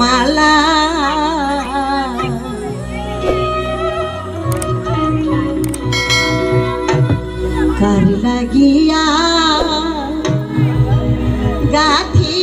মালা। কার লাগিয়া গাথি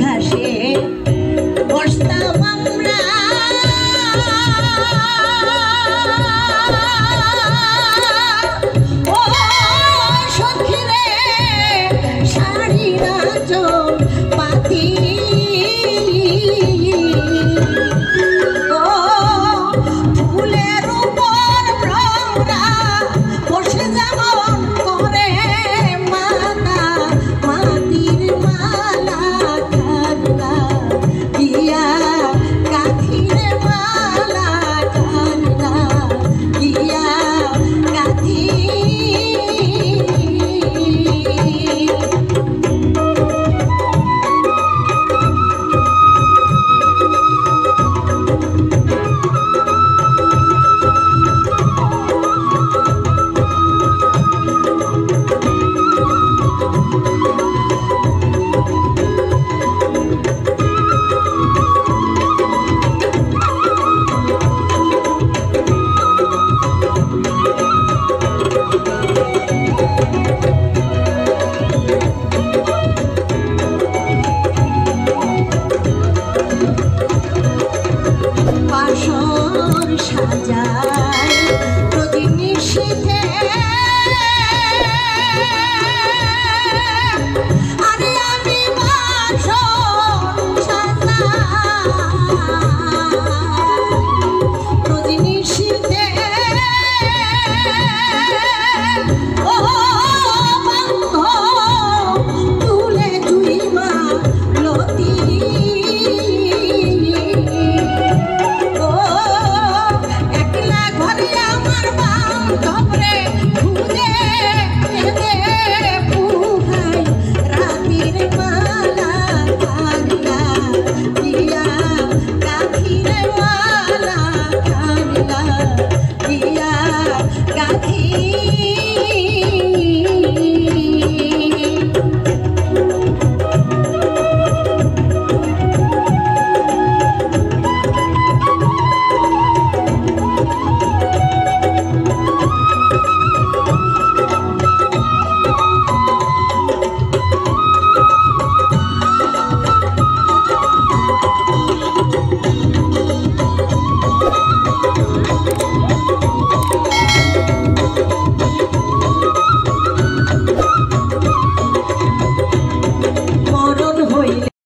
ঘাসে বসতাম थी